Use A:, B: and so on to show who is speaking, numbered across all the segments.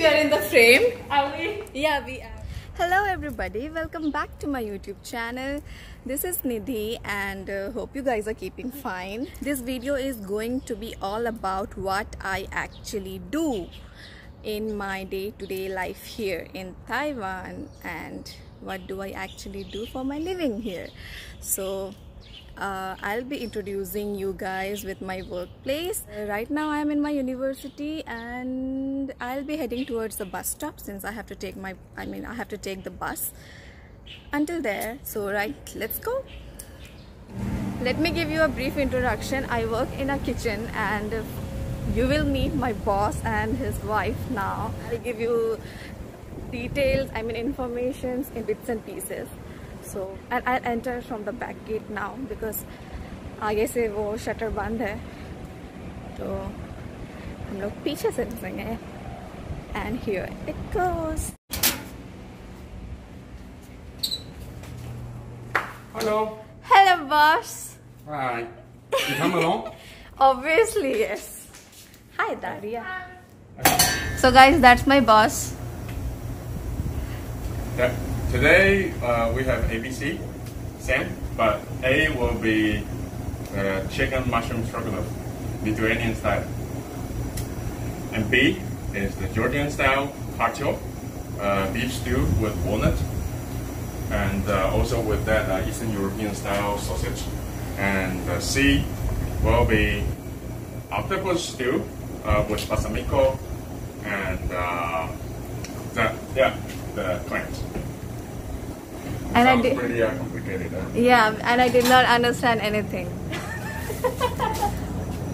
A: we are in the frame.
B: Are we?
A: Yeah, we are. Hello everybody, welcome back to my YouTube channel. This is Nidhi and uh, hope you guys are keeping fine. This video is going to be all about what I actually do in my day-to-day life here in Taiwan and what do I actually do for my living here. So uh, I'll be introducing you guys with my workplace. Right now I'm in my university and I'll be heading towards the bus stop since I have to take my I mean I have to take the bus until there. So right, let's go. Let me give you a brief introduction. I work in a kitchen and you will meet my boss and his wife now. I'll give you details, I mean informations in bits and pieces so I I enter from the back get now because आगे से वो shutter बंद है तो हम लोग पीछे से घुसेंगे and here it goes
C: Hello.
A: Hello, boss.
C: Hi. You come along?
A: Obviously, yes. Hi, Daria. So, guys, that's my boss.
C: Yeah. Today uh, we have ABC, same, but A will be uh, chicken mushroom stroganoff, Mediterranean style. And B is the Georgian style kharcho, uh, beef stew with walnut, and uh, also with that uh, Eastern European style sausage. And uh, C will be octopus stew with balsamico and the, yeah, the clams.
A: And
C: Sounds
A: I did,
C: pretty uh, complicated. Huh?
A: yeah, and I did not understand anything.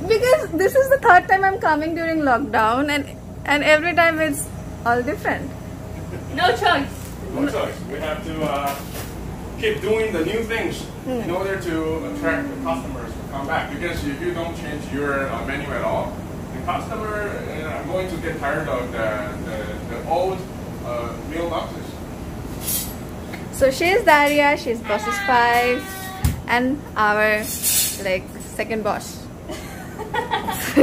A: because this is the third time I'm coming during lockdown, and and every time it's all different.
B: No choice.
C: No choice. We have to uh, keep doing the new things in order to attract the customers to come back. Because if you don't change your uh, menu at all, the customer uh, are going to get tired of the, the, the old uh, meal boxes.
A: So she's Daria, she's boss's five, and our like second boss.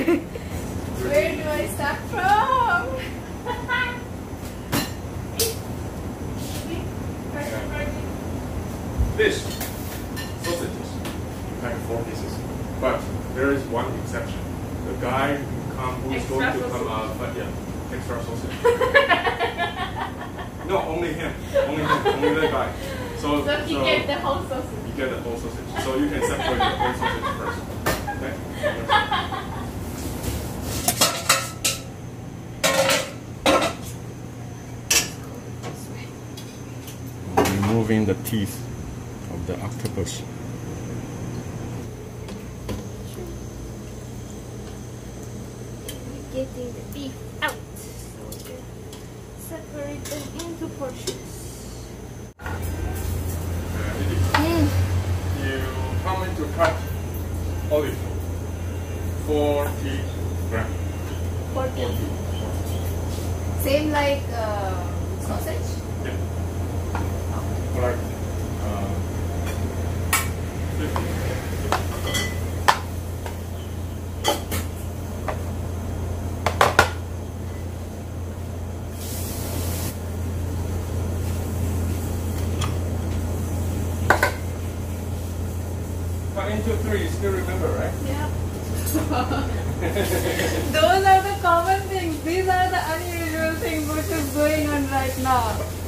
A: Where do I start from?
C: This sausages, like four pieces. But there is one exception. The guy who come who is
B: Extra
C: going to come
B: sausage.
C: out, but yeah, extra sausage. no, only him, only him, only that guy. So,
B: So he get the whole sausage.
C: you get the whole sausage. So you can separate the whole sausage first. Okay. Removing the teeth of the octopus.
B: Getting the beef out. So we can separate them into portions.
C: You come in to cut olive oil. 40 gram. 40.
A: Same like uh, sausage.
C: Yeah. Like uh, 50. Cut into three, you still remember, right?
A: Yeah. Those are the common things. These are the unusual things which is going on right now.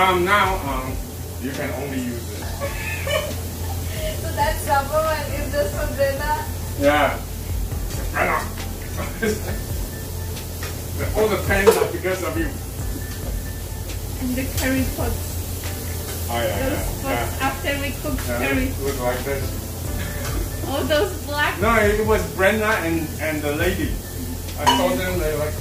C: From now on, you can only use it.
A: So that rubber one is just for Brenna.
C: Yeah. Brenna. All the pain are because of you.
B: And the curry pot.
C: Oh yeah,
B: Those
C: yeah.
B: pots
C: yeah.
B: after we cook
C: Yeah,
B: curry.
C: it look like this.
B: All those black.
C: No, it was Brenna and, and the lady. I told them they like.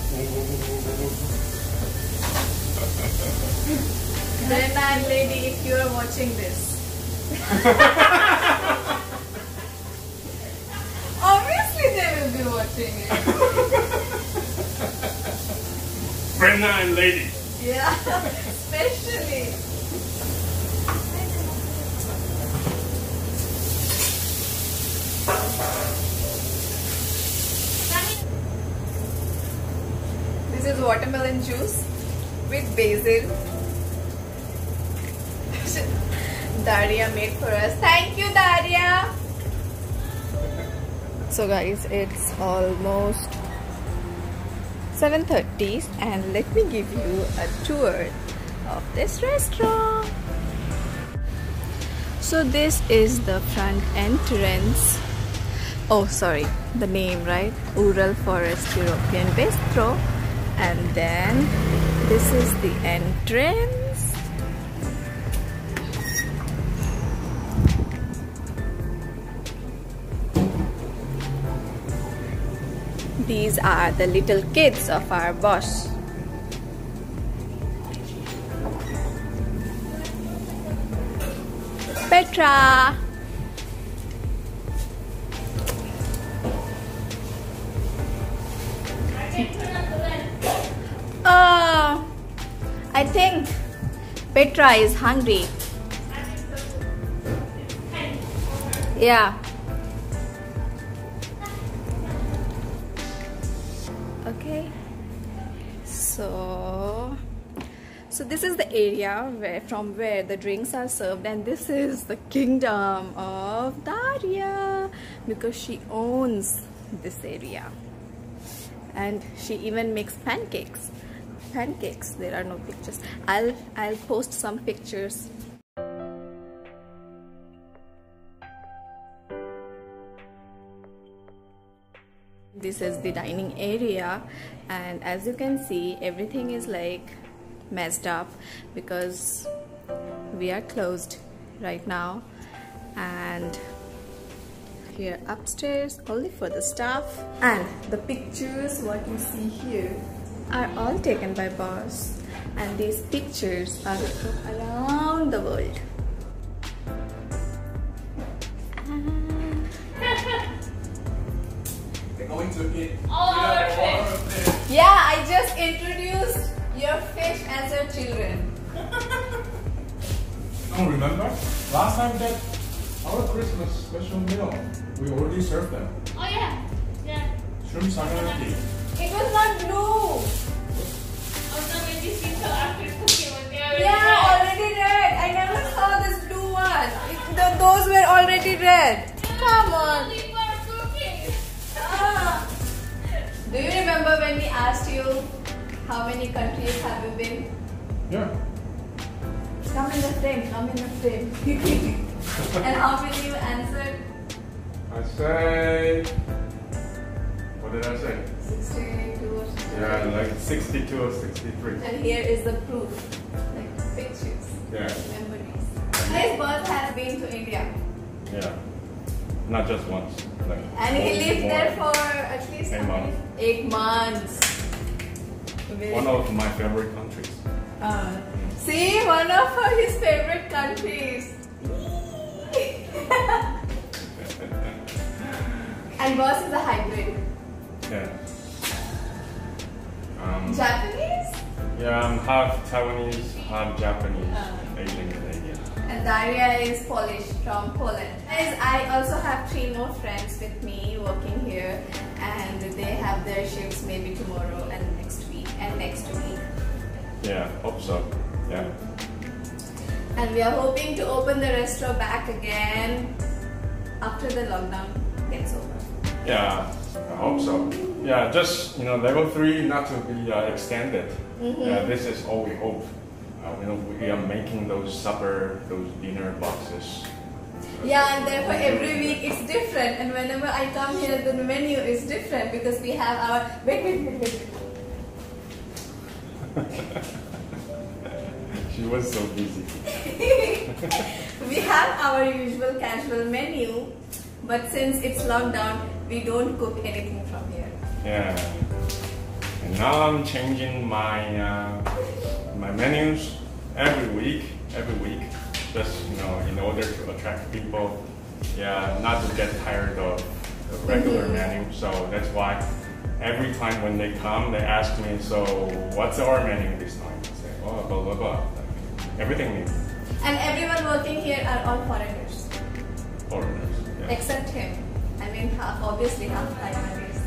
A: Brenna and lady, if you are watching this. Obviously they will be watching it.
C: Brenna and lady.
A: Yeah, especially. This is watermelon juice with basil. Daria made for us. Thank you, Daria. So guys, it's almost 7.30 and let me give you a tour of this restaurant. So this is the front entrance. Oh sorry, the name right? Ural Forest European Bistro. And then this is the entrance. These are the little kids of our boss. Petra! Oh, I think Petra is hungry. Yeah. So so this is the area where from where the drinks are served and this is the kingdom of Daria because she owns this area. And she even makes pancakes. Pancakes there are no pictures. I'll i'll post some pictures this is the dining area and as you can see everything is like messed up because we are closed right now. And here upstairs only for the staff. And the pictures what you see here are all taken by boss. And these pictures are from around the world
D: going to eat.
B: Oh, all
D: eat
B: our
D: up all of this.
A: yeah i just introduced your fish as your children
D: Oh, remember? Last time that our Christmas special meal, we already served them.
B: Oh yeah. Yeah.
D: Shrimp saganaki.
A: it was not blue
B: Oh no, maybe she till after cooking when they already
A: yeah
B: red.
A: already red i never saw this blue one It- th- those were already red come on Do you remember when we asked you how many countries have you been?
D: Yeah.
A: Come in the frame, come in the frame. and how many you answered?
C: I say. What did I say?
A: 62 or 63.
C: Yeah, like 62 or 63.
A: And here is the proof, like pictures,
C: Yeah,
A: memories. His birth has been to India.
C: yeah. Not just once. Like
A: And he lived
C: more.
A: there for at least
C: Eight months.
A: Eight months. Very-
C: One of my favorite countries.
A: Uh, see, one of his favorite countries. and boss is a hybrid.
C: Yeah. Um,
A: Japanese
C: yeah, I'm half Taiwanese, half Japanese,
A: Uh.
C: Asian.
A: And Daria is Polish from Poland. Guys, I also have three more friends with me working here and they have their shifts maybe tomorrow and next week and next week.
C: Yeah, hope so. Yeah.
A: And we are hoping to open the restaurant back again after the lockdown gets over.
C: Yeah, I hope so. Yeah, just you know, level three not to be uh, extended.
A: Mm-hmm.
C: Yeah, this is all we hope. Uh, you know, we are making those supper, those dinner boxes.
A: Yeah, and therefore every week it's different. And whenever I come here, the menu is different because we have our wait, wait, wait, wait.
C: She was so busy.
A: we have our usual casual menu, but since it's lockdown, we don't cook anything from here.
C: Yeah. And now I'm changing my uh, my menus every week, every week, just you know, in order to attract people. Yeah, not to get tired of the regular mm-hmm. menu. So that's why every time when they come, they ask me, so what's our menu this time? I say, oh, blah blah blah. Everything new.
A: And everyone working here are all foreigners,
C: Foreigners. Yeah.
A: except him. I mean, half, obviously half Taiwanese.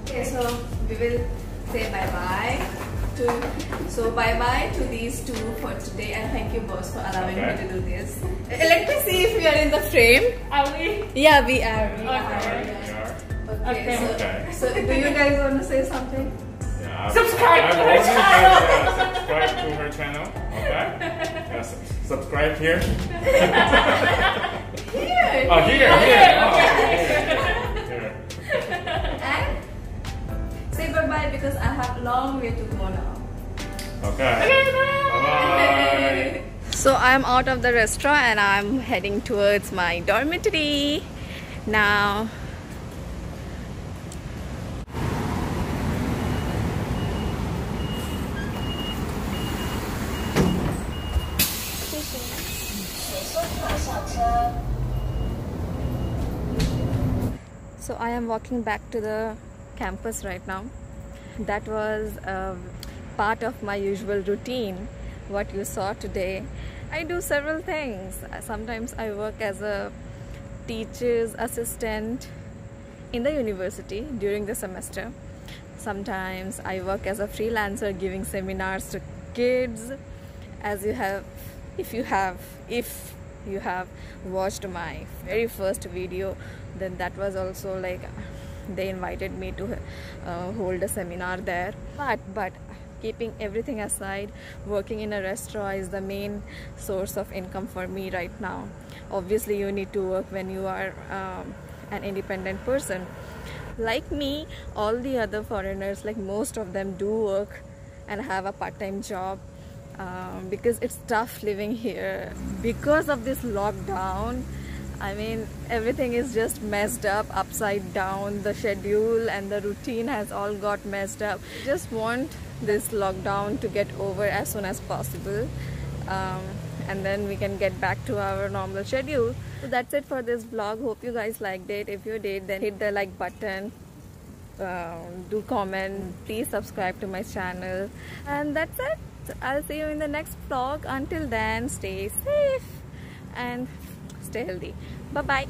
A: okay, so we will say bye bye to. So bye bye to these two for today, and thank you, boss, for allowing me to do this. Let me see if we are in the frame.
B: Are we?
A: Yeah, we are. We
B: Okay.
A: are. Okay.
B: Okay.
A: So,
C: Okay.
A: so do you guys want to say something?
C: Yeah, I've-
B: Subscribe to her channel.
C: yeah, subscribe to her channel. Okay. Yeah, subscribe here.
A: Here.
C: Oh, here, here. Oh,
A: say bye bye because I have long way to go now.
C: Okay.
B: Okay, bye.
C: Bye.
A: So I'm out of the restaurant and I'm heading towards my dormitory now. So I am walking back to the campus right now. That was a part of my usual routine. What you saw today, I do several things. Sometimes I work as a teacher's assistant in the university during the semester. Sometimes I work as a freelancer giving seminars to kids. As you have, if you have, if you have watched my very first video, then that was also like they invited me to uh, hold a seminar there. But but keeping everything aside, working in a restaurant is the main source of income for me right now. Obviously, you need to work when you are um, an independent person. Like me, all the other foreigners, like most of them, do work and have a part time job um, because it's tough living here. Because of this lockdown, I mean, everything is just messed up, upside down. The schedule and the routine has all got messed up. Just want this lockdown to get over as soon as possible. Um, and then we can get back to our normal schedule. So that's it for this vlog. Hope you guys liked it. If you did, then hit the like button. Um, do comment. Please subscribe to my channel. And that's it. I'll see you in the next vlog. Until then, stay safe and stay healthy. Bye bye.